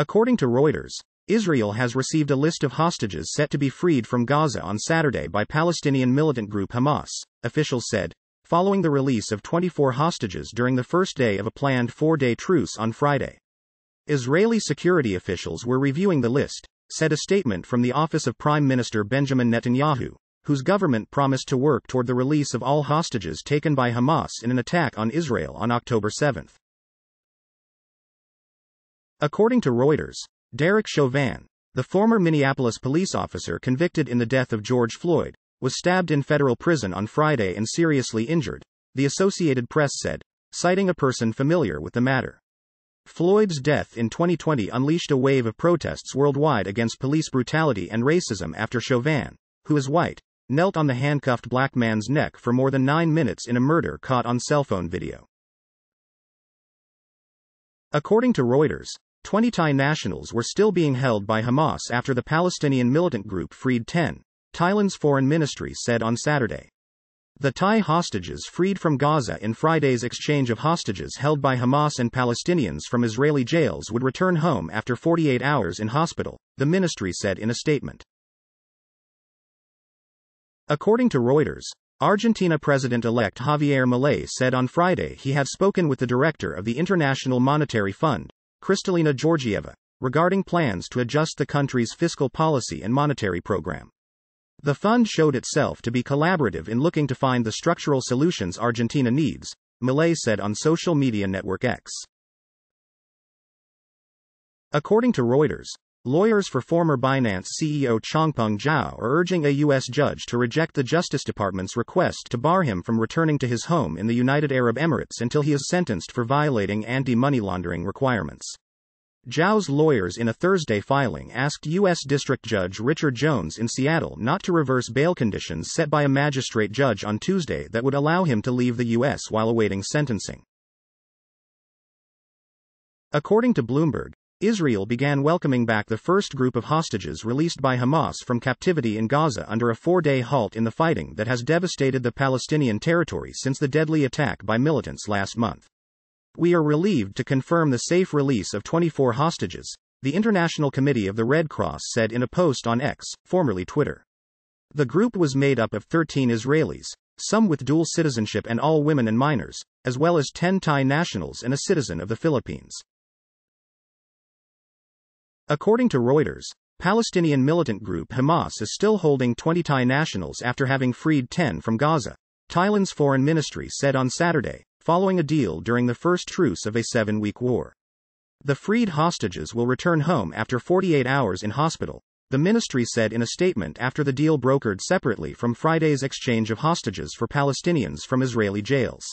According to Reuters, Israel has received a list of hostages set to be freed from Gaza on Saturday by Palestinian militant group Hamas, officials said, following the release of 24 hostages during the first day of a planned four day truce on Friday. Israeli security officials were reviewing the list, said a statement from the office of Prime Minister Benjamin Netanyahu, whose government promised to work toward the release of all hostages taken by Hamas in an attack on Israel on October 7. According to Reuters, Derek Chauvin, the former Minneapolis police officer convicted in the death of George Floyd, was stabbed in federal prison on Friday and seriously injured, the Associated Press said, citing a person familiar with the matter. Floyd's death in 2020 unleashed a wave of protests worldwide against police brutality and racism after Chauvin, who is white, knelt on the handcuffed black man's neck for more than nine minutes in a murder caught on cell phone video. According to Reuters, 20 Thai nationals were still being held by Hamas after the Palestinian militant group freed 10, Thailand's foreign ministry said on Saturday. The Thai hostages freed from Gaza in Friday's exchange of hostages held by Hamas and Palestinians from Israeli jails would return home after 48 hours in hospital, the ministry said in a statement. According to Reuters, Argentina President elect Javier Milei said on Friday he had spoken with the director of the International Monetary Fund, Kristalina Georgieva, regarding plans to adjust the country's fiscal policy and monetary program. The fund showed itself to be collaborative in looking to find the structural solutions Argentina needs, Milei said on social media network X. According to Reuters, lawyers for former Binance CEO Changpeng Zhao are urging a U.S. judge to reject the Justice Department's request to bar him from returning to his home in the United Arab Emirates until he is sentenced for violating anti money laundering requirements. Zhao's lawyers in a Thursday filing asked U.S. District Judge Richard Jones in Seattle not to reverse bail conditions set by a magistrate judge on Tuesday that would allow him to leave the U.S. while awaiting sentencing. According to Bloomberg, Israel began welcoming back the first group of hostages released by Hamas from captivity in Gaza under a four day halt in the fighting that has devastated the Palestinian territory since the deadly attack by militants last month. We are relieved to confirm the safe release of 24 hostages, the International Committee of the Red Cross said in a post on X, formerly Twitter. The group was made up of 13 Israelis, some with dual citizenship and all women and minors, as well as 10 Thai nationals and a citizen of the Philippines. According to Reuters, Palestinian militant group Hamas is still holding 20 Thai nationals after having freed 10 from Gaza, Thailand's foreign ministry said on Saturday, following a deal during the first truce of a seven week war. The freed hostages will return home after 48 hours in hospital, the ministry said in a statement after the deal brokered separately from Friday's exchange of hostages for Palestinians from Israeli jails.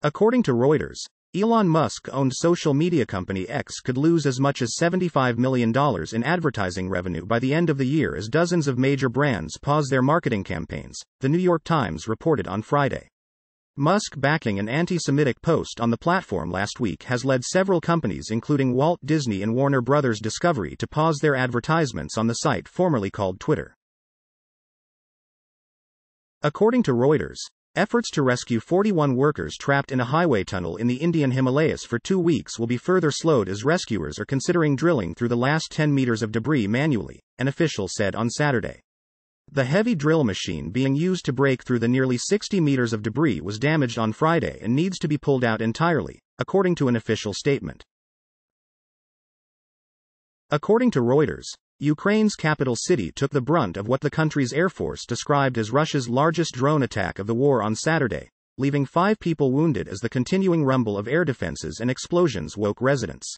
According to Reuters, Elon Musk owned social media company X could lose as much as $75 million in advertising revenue by the end of the year as dozens of major brands pause their marketing campaigns, the New York Times reported on Friday. Musk backing an anti Semitic post on the platform last week has led several companies, including Walt Disney and Warner Brothers Discovery, to pause their advertisements on the site formerly called Twitter. According to Reuters, Efforts to rescue 41 workers trapped in a highway tunnel in the Indian Himalayas for two weeks will be further slowed as rescuers are considering drilling through the last 10 meters of debris manually, an official said on Saturday. The heavy drill machine being used to break through the nearly 60 meters of debris was damaged on Friday and needs to be pulled out entirely, according to an official statement. According to Reuters, Ukraine's capital city took the brunt of what the country's air force described as Russia's largest drone attack of the war on Saturday, leaving five people wounded as the continuing rumble of air defenses and explosions woke residents.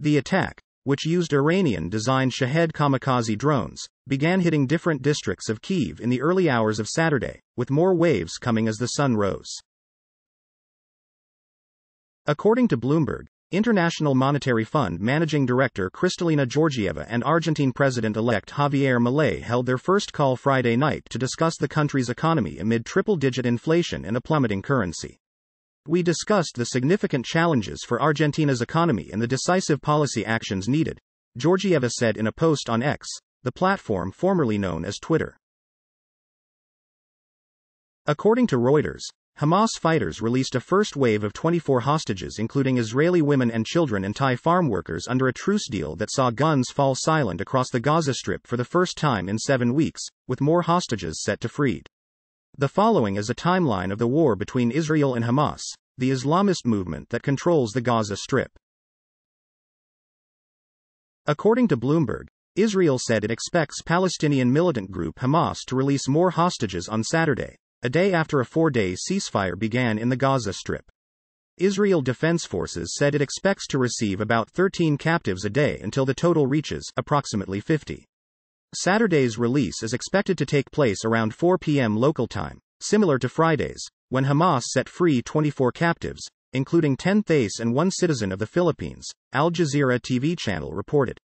The attack, which used Iranian designed Shahed kamikaze drones, began hitting different districts of Kiev in the early hours of Saturday, with more waves coming as the sun rose. According to Bloomberg, International Monetary Fund Managing Director Kristalina Georgieva and Argentine President-elect Javier Milei held their first call Friday night to discuss the country's economy amid triple-digit inflation and a plummeting currency. We discussed the significant challenges for Argentina's economy and the decisive policy actions needed, Georgieva said in a post on X, the platform formerly known as Twitter. According to Reuters, Hamas fighters released a first wave of 24 hostages, including Israeli women and children and Thai farm workers, under a truce deal that saw guns fall silent across the Gaza Strip for the first time in seven weeks, with more hostages set to freed. The following is a timeline of the war between Israel and Hamas, the Islamist movement that controls the Gaza Strip. According to Bloomberg, Israel said it expects Palestinian militant group Hamas to release more hostages on Saturday, a day after a four day ceasefire began in the Gaza Strip. Israel Defense Forces said it expects to receive about 13 captives a day until the total reaches approximately 50. Saturday's release is expected to take place around 4 p.m. local time, similar to Friday's, when Hamas set free 24 captives, including 10 Thais and one citizen of the Philippines, Al Jazeera TV channel reported.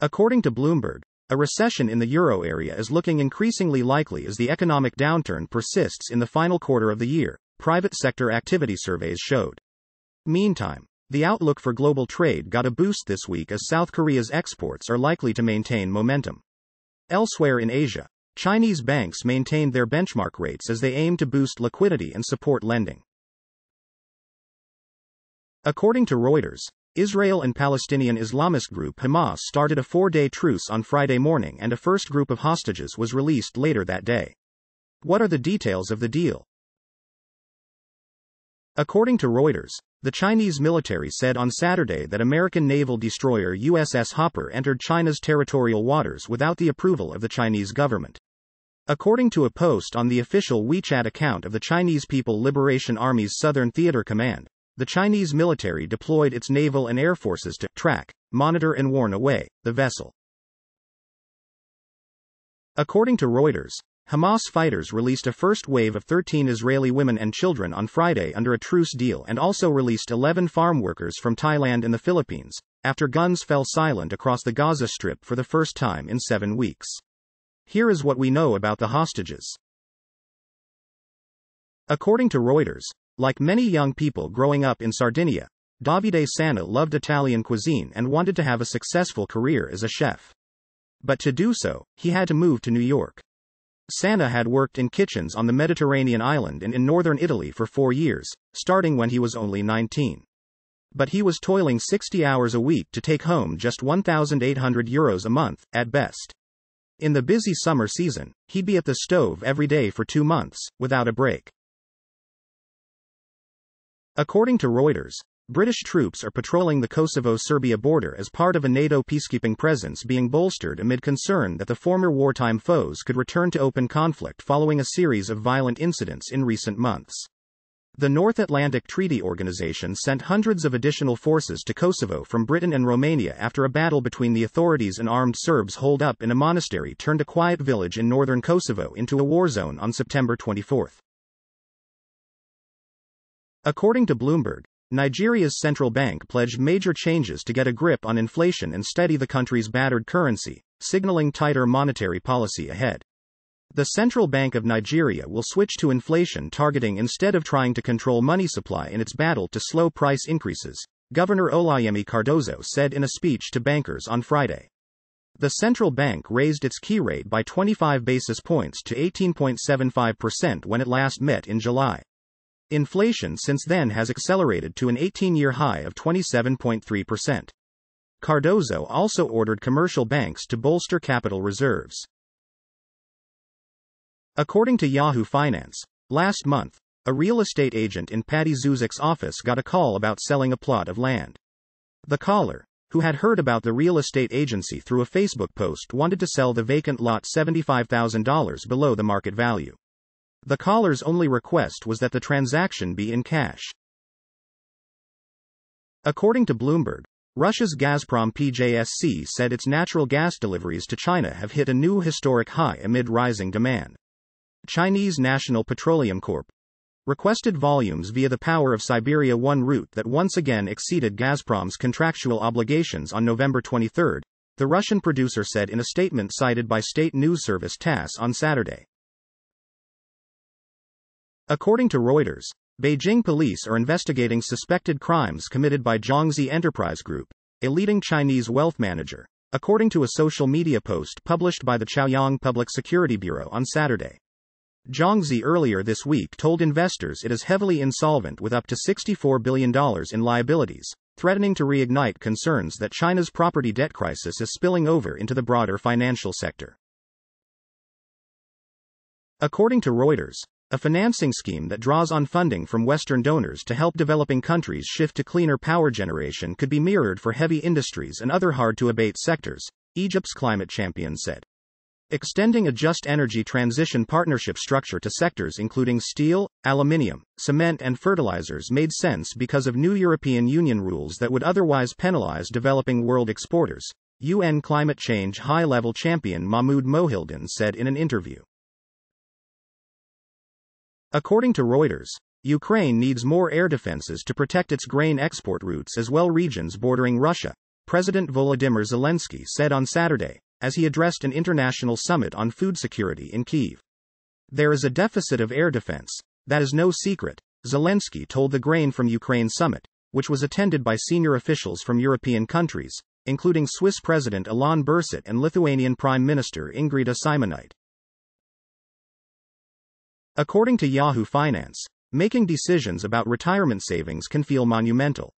According to Bloomberg, a recession in the euro area is looking increasingly likely as the economic downturn persists in the final quarter of the year, private sector activity surveys showed. Meantime, the outlook for global trade got a boost this week as South Korea's exports are likely to maintain momentum. Elsewhere in Asia, Chinese banks maintained their benchmark rates as they aim to boost liquidity and support lending. According to Reuters, Israel and Palestinian Islamist group Hamas started a four day truce on Friday morning and a first group of hostages was released later that day. What are the details of the deal? According to Reuters, the Chinese military said on Saturday that American naval destroyer USS Hopper entered China's territorial waters without the approval of the Chinese government. According to a post on the official WeChat account of the Chinese People Liberation Army's Southern Theater Command, the Chinese military deployed its naval and air forces to track, monitor, and warn away the vessel. According to Reuters, Hamas fighters released a first wave of 13 Israeli women and children on Friday under a truce deal and also released 11 farm workers from Thailand and the Philippines, after guns fell silent across the Gaza Strip for the first time in seven weeks. Here is what we know about the hostages. According to Reuters, like many young people growing up in Sardinia, Davide Sanna loved Italian cuisine and wanted to have a successful career as a chef. But to do so, he had to move to New York. Sanna had worked in kitchens on the Mediterranean island and in northern Italy for four years, starting when he was only 19. But he was toiling 60 hours a week to take home just 1,800 euros a month, at best. In the busy summer season, he'd be at the stove every day for two months, without a break. According to Reuters, British troops are patrolling the Kosovo Serbia border as part of a NATO peacekeeping presence being bolstered amid concern that the former wartime foes could return to open conflict following a series of violent incidents in recent months. The North Atlantic Treaty Organization sent hundreds of additional forces to Kosovo from Britain and Romania after a battle between the authorities and armed Serbs holed up in a monastery turned a quiet village in northern Kosovo into a war zone on September 24. According to Bloomberg, Nigeria's central bank pledged major changes to get a grip on inflation and steady the country's battered currency, signaling tighter monetary policy ahead. The Central Bank of Nigeria will switch to inflation targeting instead of trying to control money supply in its battle to slow price increases, Governor Olayemi Cardoso said in a speech to bankers on Friday. The central bank raised its key rate by 25 basis points to 18.75% when it last met in July. Inflation since then has accelerated to an 18 year high of 27.3%. Cardoso also ordered commercial banks to bolster capital reserves. According to Yahoo Finance, last month, a real estate agent in Patty Zuzik's office got a call about selling a plot of land. The caller, who had heard about the real estate agency through a Facebook post, wanted to sell the vacant lot $75,000 below the market value. The caller's only request was that the transaction be in cash. According to Bloomberg, Russia's Gazprom PJSC said its natural gas deliveries to China have hit a new historic high amid rising demand. Chinese National Petroleum Corp requested volumes via the Power of Siberia 1 route that once again exceeded Gazprom's contractual obligations on November 23, the Russian producer said in a statement cited by state news service TASS on Saturday. According to Reuters, Beijing police are investigating suspected crimes committed by Zhongzhi Enterprise Group, a leading Chinese wealth manager, according to a social media post published by the Chaoyang Public Security Bureau on Saturday. Zhongzhi earlier this week told investors it is heavily insolvent with up to $64 billion in liabilities, threatening to reignite concerns that China's property debt crisis is spilling over into the broader financial sector. According to Reuters, a financing scheme that draws on funding from Western donors to help developing countries shift to cleaner power generation could be mirrored for heavy industries and other hard to abate sectors, Egypt's climate champion said. Extending a just energy transition partnership structure to sectors including steel, aluminium, cement, and fertilizers made sense because of new European Union rules that would otherwise penalize developing world exporters, UN climate change high level champion Mahmoud Mohieldin said in an interview. According to Reuters, Ukraine needs more air defenses to protect its grain export routes as well regions bordering Russia, President Volodymyr Zelensky said on Saturday, as he addressed an international summit on food security in Kiev. There is a deficit of air defense, that is no secret, Zelensky told the Grain from Ukraine summit, which was attended by senior officials from European countries, including Swiss President Alain Berset and Lithuanian Prime Minister Ingrida Šimonytė. According to Yahoo Finance, making decisions about retirement savings can feel monumental.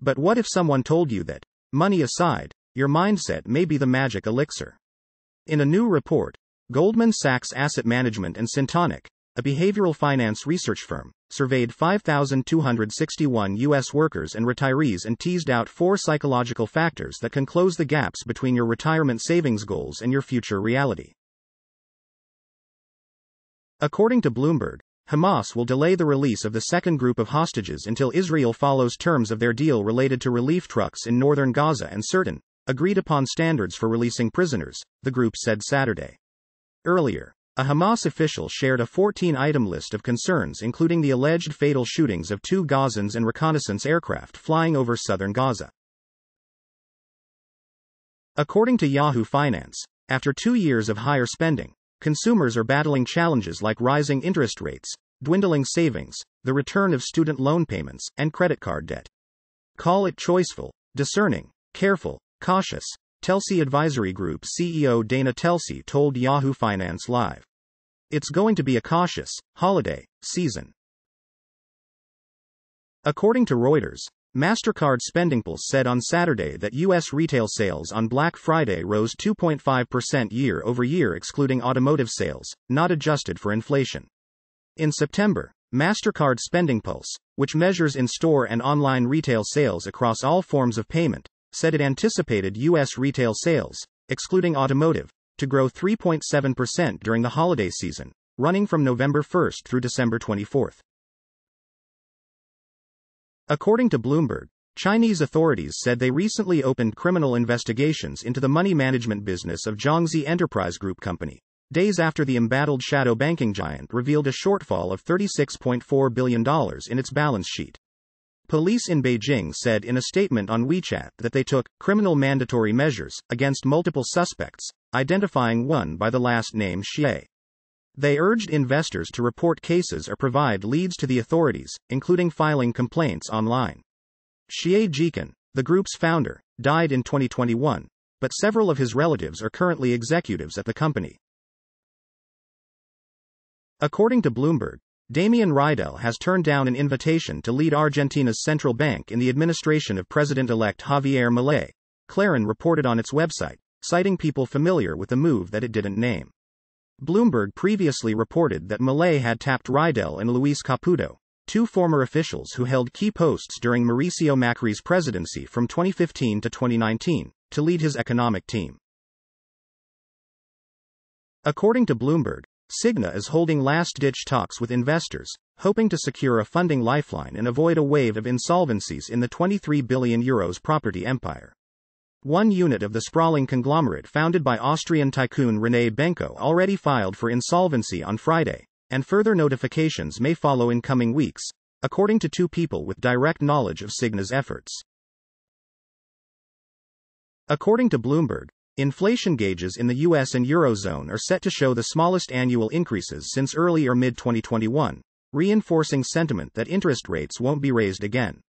But what if someone told you that, money aside, your mindset may be the magic elixir. In a new report, Goldman Sachs Asset Management and Syntoniq, a behavioral finance research firm, surveyed 5,261 U.S. workers and retirees and teased out four psychological factors that can close the gaps between your retirement savings goals and your future reality. According to Bloomberg, Hamas will delay the release of the second group of hostages until Israel follows terms of their deal related to relief trucks in northern Gaza and certain, agreed upon standards for releasing prisoners, the group said Saturday. Earlier, a Hamas official shared a 14 item list of concerns, including the alleged fatal shootings of two Gazans and reconnaissance aircraft flying over southern Gaza. According to Yahoo Finance, after two years of higher spending, consumers are battling challenges like rising interest rates, dwindling savings, the return of student loan payments, and credit card debt. Call it choiceful, discerning, careful, Cautious, Telsey Advisory Group CEO Dana Telsey told Yahoo Finance Live. It's going to be a cautious, holiday, season. According to Reuters, MasterCard SpendingPulse said on Saturday that U.S. retail sales on Black Friday rose 2.5% year over year, excluding automotive sales, not adjusted for inflation. In September, MasterCard SpendingPulse, which measures in store and online retail sales across all forms of payment, said it anticipated U.S. retail sales, excluding automotive, to grow 3.7% during the holiday season, running from November 1 through December 24. According to Bloomberg, Chinese authorities said they recently opened criminal investigations into the money management business of Zhongzhi Enterprise Group Company, days after the embattled shadow banking giant revealed a shortfall of $36.4 billion in its balance sheet. Police in Beijing said in a statement on WeChat that they took criminal mandatory measures against multiple suspects, identifying one by the last name Xie. They urged investors to report cases or provide leads to the authorities, including filing complaints online. Xie Zhikun, the group's founder, died in 2021, but several of his relatives are currently executives at the company. According to Bloomberg, Demian Reidel has turned down an invitation to lead Argentina's central bank in the administration of President elect Javier Milei, Clarin reported on its website, citing people familiar with the move that it didn't name. Bloomberg previously reported that Milei had tapped Reidel and Luis Caputo, two former officials who held key posts during Mauricio Macri's presidency from 2015 to 2019, to lead his economic team. According to Bloomberg, Signa is holding last ditch talks with investors, hoping to secure a funding lifeline and avoid a wave of insolvencies in the 23 billion euros property empire. One unit of the sprawling conglomerate founded by Austrian tycoon Rene Benko already filed for insolvency on Friday, and further notifications may follow in coming weeks, according to two people with direct knowledge of Signa's efforts. According to Bloomberg, Inflation gauges in the US and Eurozone are set to show the smallest annual increases since early or mid 2021, reinforcing sentiment that interest rates won't be raised again.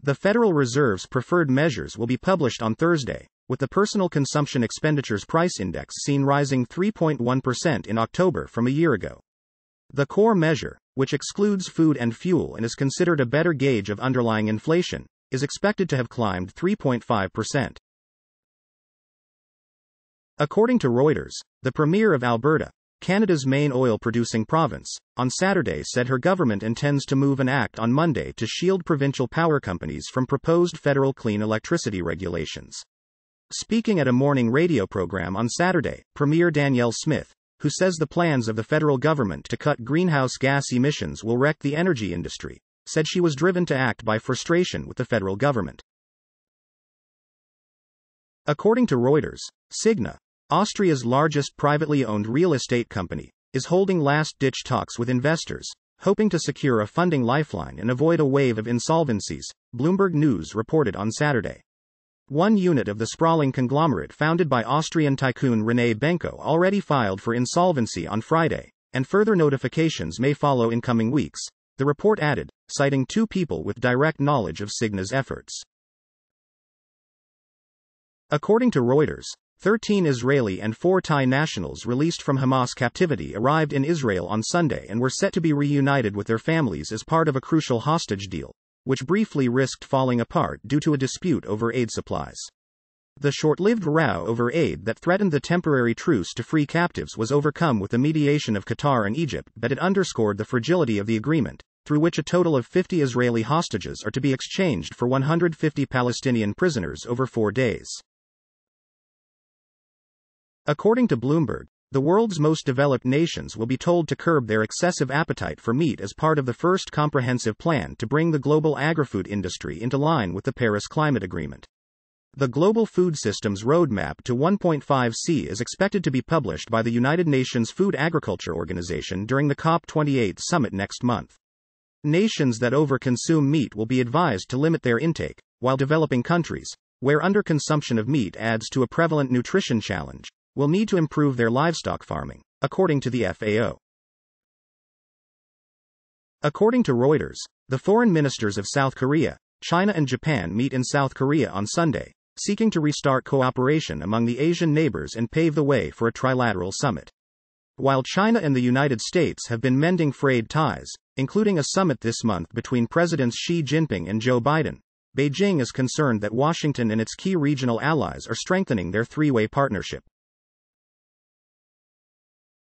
The Federal Reserve's preferred measures will be published on Thursday, with the Personal Consumption Expenditures Price Index seen rising 3.1% in October from a year ago. The core measure, which excludes food and fuel and is considered a better gauge of underlying inflation, is expected to have climbed 3.5%. According to Reuters, the Premier of Alberta, Canada's main oil producing province, on Saturday said her government intends to move an act on Monday to shield provincial power companies from proposed federal clean electricity regulations. Speaking at a morning radio program on Saturday, Premier Danielle Smith, who says the plans of the federal government to cut greenhouse gas emissions will wreck the energy industry, said she was driven to act by frustration with the federal government. According to Reuters, Signa, Austria's largest privately owned real estate company, is holding last ditch talks with investors, hoping to secure a funding lifeline and avoid a wave of insolvencies, Bloomberg News reported on Saturday. One unit of the sprawling conglomerate founded by Austrian tycoon Rene Benko already filed for insolvency on Friday, and further notifications may follow in coming weeks, the report added, citing two people with direct knowledge of Signa's efforts. According to Reuters, 13 Israeli and 4 Thai nationals released from Hamas captivity arrived in Israel on Sunday and were set to be reunited with their families as part of a crucial hostage deal, which briefly risked falling apart due to a dispute over aid supplies. The short lived row over aid that threatened the temporary truce to free captives was overcome with the mediation of Qatar and Egypt, but it underscored the fragility of the agreement, through which a total of 50 Israeli hostages are to be exchanged for 150 Palestinian prisoners over four days. According to Bloomberg, the world's most developed nations will be told to curb their excessive appetite for meat as part of the first comprehensive plan to bring the global agri-food industry into line with the Paris Climate Agreement. The Global Food Systems Roadmap to 1.5C is expected to be published by the United Nations Food Agriculture Organization during the COP28 summit next month. Nations that overconsume meat will be advised to limit their intake, while developing countries, where underconsumption of meat adds to a prevalent nutrition challenge, will need to improve their livestock farming, according to the FAO. According to Reuters, the foreign ministers of South Korea, China, and Japan meet in South Korea on Sunday, seeking to restart cooperation among the Asian neighbors and pave the way for a trilateral summit. While China and the United States have been mending frayed ties, including a summit this month between Presidents Xi Jinping and Joe Biden, Beijing is concerned that Washington and its key regional allies are strengthening their three way partnership.